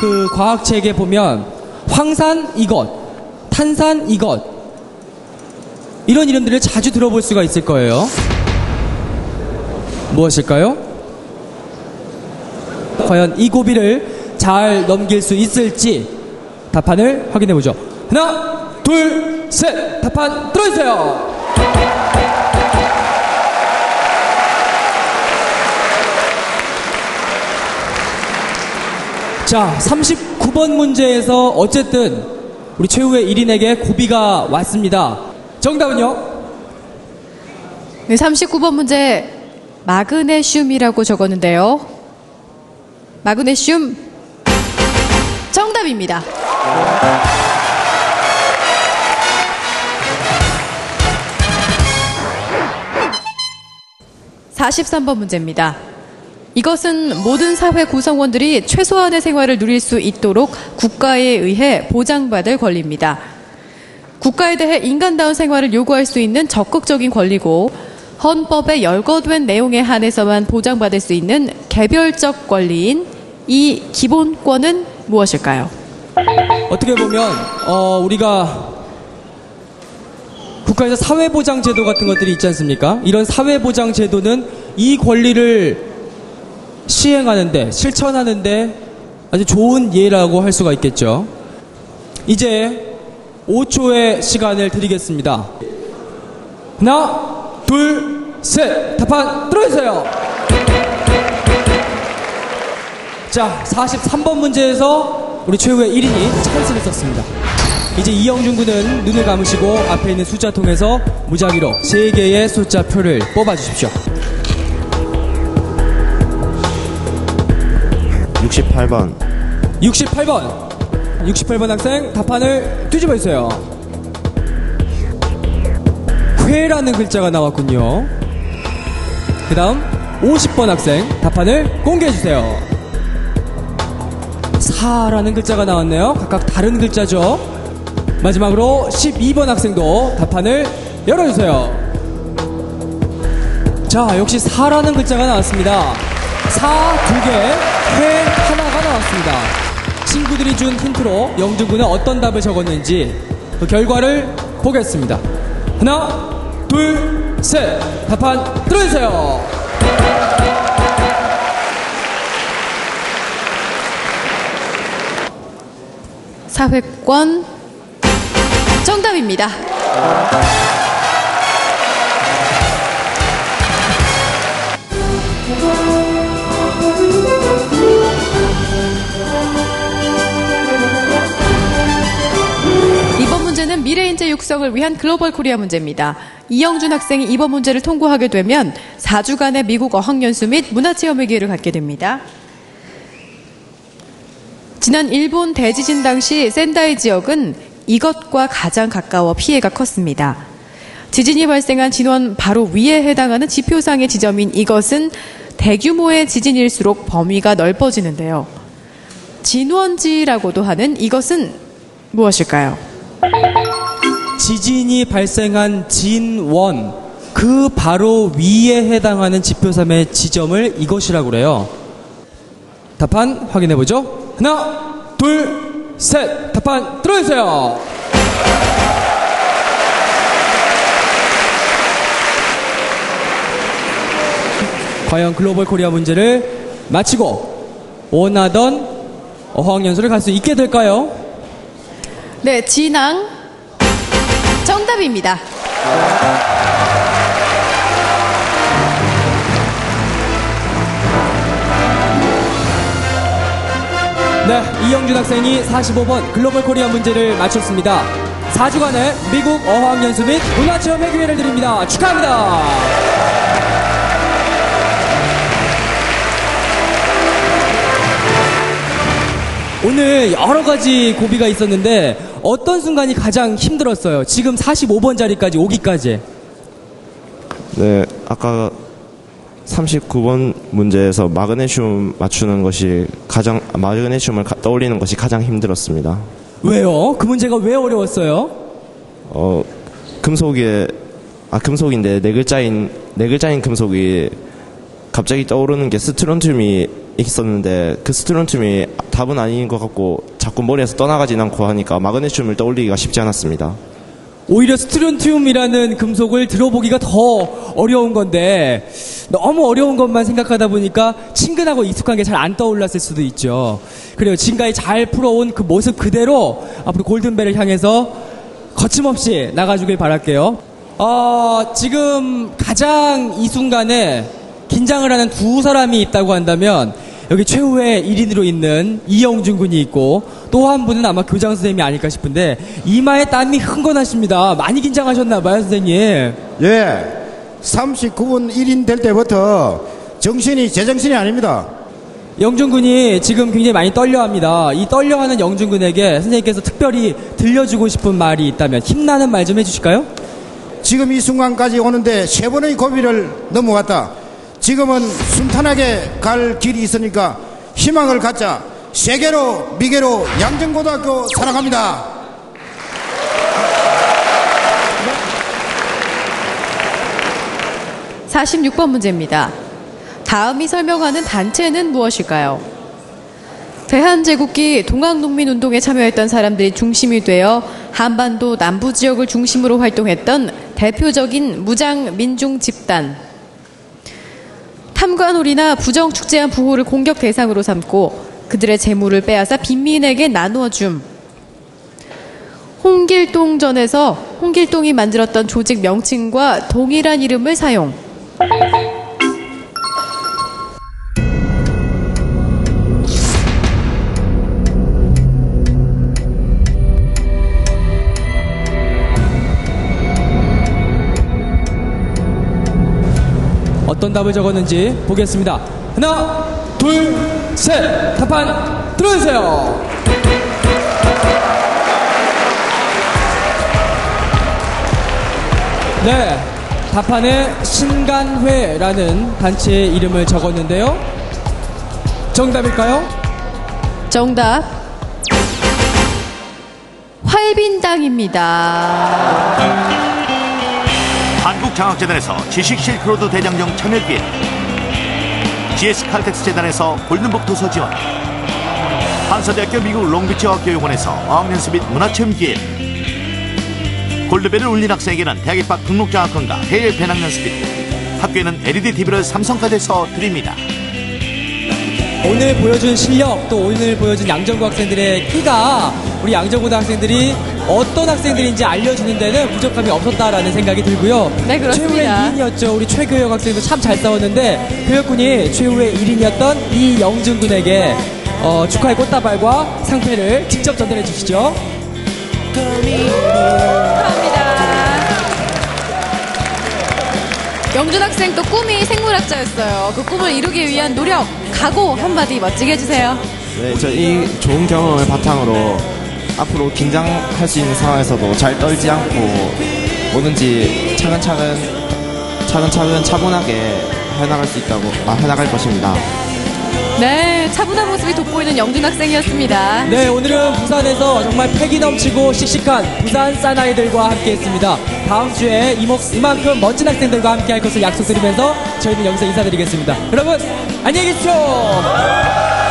그 과학책에 보면 황산 이것, 탄산 이것 이런 이름들을 자주 들어볼 수가 있을 거예요. 무엇일까요? 과연 이 고비를 잘 넘길 수 있을지 답판을 확인해 보죠. 하나, 둘, 셋. 답판 들어주세요. 자, 39번 문제에서 어쨌든 우리 최후의 1인에게 고비가 왔습니다. 정답은요? 네, 39번 문제 마그네슘이라고 적었는데요. 마그네슘 정답입니다. (43번) 문제입니다. 이것은 모든 사회 구성원들이 최소한의 생활을 누릴 수 있도록 국가에 의해 보장받을 권리입니다. 국가에 대해 인간다운 생활을 요구할 수 있는 적극적인 권리고 헌법에 열거된 내용에 한해서만 보장받을 수 있는 개별적 권리인 이 기본권은 무엇일까요? 어떻게 보면 어, 우리가 국가에서 사회보장 제도 같은 것들이 있지 않습니까? 이런 사회보장 제도는 이 권리를 시행하는데 실천하는데 아주 좋은 예라고 할 수가 있겠죠. 이제 5초의 시간을 드리겠습니다. 하나, 둘, 셋. 답판 들어주세요. 자, 43번 문제에서 우리 최후의 1인이 찬스를 썼습니다. 이제 이영준 군은 눈을 감으시고 앞에 있는 숫자 통해서 무작위로 3개의 숫자표를 뽑아주십시오. 68번 68번. 68번 학생 답판을 뒤집어 주세요. 회라는 글자가 나왔군요. 그 다음 50번 학생 답판을 공개해 주세요. 사라는 글자가 나왔네요. 각각 다른 글자죠. 마지막으로 12번 학생도 답판을 열어주세요. 자, 역시 사라는 글자가 나왔습니다. 사두 개, 회 하나가 나왔습니다. 친구들이 준 힌트로 영준군은 어떤 답을 적었는지 그 결과를 보겠습니다. 하나, 둘, 셋. 답판 들어주세요. 사회권 정답입니다. 미래인재 육성을 위한 글로벌 코리아 문제입니다. 이영준 학생이 이번 문제를 통과하게 되면 4주간의 미국 어학연수 및 문화체험의 기회를 갖게 됩니다. 지난 일본 대지진 당시 센다이 지역은 이것과 가장 가까워 피해가 컸습니다. 지진이 발생한 진원 바로 위에 해당하는 지표상의 지점인 이것은 대규모의 지진일수록 범위가 넓어지는데요. 진원지라고도 하는 이것은 무엇일까요? 지진이 발생한 진원 그 바로 위에 해당하는 지표섬의 지점을 이것이라고 그래요. 답판 확인해 보죠. 하나, 둘, 셋. 답판 들어주세요. 과연 글로벌 코리아 문제를 마치고 원하던 어학연수를 갈 수 있게 될까요? 네, 진앙 정답입니다. 네, 이영준 학생이 45번 글로벌 코리아 문제를 맞췄습니다. 4주간의 미국 어학연수 및 문화체험의 기회를 드립니다. 축하합니다. 오늘 여러 가지 고비가 있었는데 어떤 순간이 가장 힘들었어요? 지금 45번 자리까지 오기까지. 네 아까 39번 문제에서 마그네슘 맞추는 것이 가장 마그네슘을 가- 떠올리는 것이 가장 힘들었습니다. 왜요? 그 문제가 왜 어려웠어요? 어 금속에 아 금속인데 네 글자인 네 글자인 금속이 갑자기 떠오르는 게 스트론튬이 있었는데 그 스트론튬이 답은 아닌 것 같고 자꾸 머리에서 떠나가진 않고 하니까 마그네슘을 떠올리기가 쉽지 않았습니다. 오히려 스트론튬이라는 금속을 들어보기가 더 어려운 건데 너무 어려운 것만 생각하다 보니까 친근하고 익숙한 게 잘 안 떠올랐을 수도 있죠. 그래요. 지금까지 잘 풀어온 그 모습 그대로 앞으로 골든벨을 향해서 거침없이 나가주길 바랄게요. 어, 지금 가장 이 순간에 긴장을 하는 두 사람이 있다고 한다면 여기 최후의 1인으로 있는 이영준 군이 있고 또 한 분은 아마 교장 선생님이 아닐까 싶은데 이마에 땀이 흥건하십니다. 많이 긴장하셨나 봐요, 선생님. 예. 39분 1인 될 때부터 정신이 제정신이 아닙니다. 영준 군이 지금 굉장히 많이 떨려합니다. 이 떨려하는 영준 군에게 선생님께서 특별히 들려주고 싶은 말이 있다면 힘나는 말 좀 해주실까요? 지금 이 순간까지 오는데 세 번의 고비를 넘어왔다. 지금은 순탄하게 갈 길이 있으니까 희망을 갖자. 세계로 미개로 양정고등학교 사랑합니다. 사십육 번 문제입니다. 다음이 설명하는 단체는 무엇일까요? 대한제국기 동학농민운동에 참여했던 사람들이 중심이 되어 한반도 남부 지역을 중심으로 활동했던 대표적인 무장 민중 집단. 탐관오리나 부정축제한 부호를 공격 대상으로 삼고 그들의 재물을 빼앗아 빈민에게 나누어 줌. 홍길동전에서 홍길동이 만들었던 조직 명칭과 동일한 이름을 사용. 어떤 답을 적었는지 보겠습니다. 하나, 둘, 셋. 답판 들어주세요. 네. 답판에 신간회라는 단체의 이름을 적었는데요. 정답일까요? 정답. 활빈당입니다. 한국장학재단에서 지식 실크로드 대장정 참여기획 GS 칼텍스 재단에서 골든북 도서 지원 한사대학교 미국 롱비치 어학교육원에서 어학연수 및 문화체험 기획 골드벨을 울린 학생에게는 대학 입학 등록 장학금과 해외 배낭연수비 학교에는 LED TV를 삼성카드에서 드립니다. 오늘 보여준 실력 또 오늘 보여준 양정고 학생들의 끼가 우리 양정고등 학생들이 어떤 학생들인지 알려주는 데는 부족함이 없었다라는 생각이 들고요. 네, 그렇습니다. 최후의 2인이었죠. 우리 최교혁 학생도 참 잘 싸웠는데 교혁군이 최후의 1인이었던 이영준 군에게 어, 축하의 꽃다발과 상패를 직접 전달해 주시죠. 축하합니다. 영준 학생 또 꿈이 생물학자였어요. 그 꿈을 이루기 위한 노력, 각오 한마디 멋지게 해주세요. 네, 저 이 좋은 경험을 바탕으로 앞으로 긴장할 수 있는 상황에서도 잘 떨지 않고 뭐든지 차근차근 차근차근 차분하게 해나갈 수 있다고 아, 해나갈 것입니다. 네, 차분한 모습이 돋보이는 영준 학생이었습니다. 네, 오늘은 부산에서 정말 패기 넘치고 씩씩한 부산 사나이들과 함께 했습니다. 다음 주에 이목, 이만큼 멋진 학생들과 함께 할 것을 약속드리면서 저희는 여기서 인사드리겠습니다. 여러분, 안녕히 계십시오!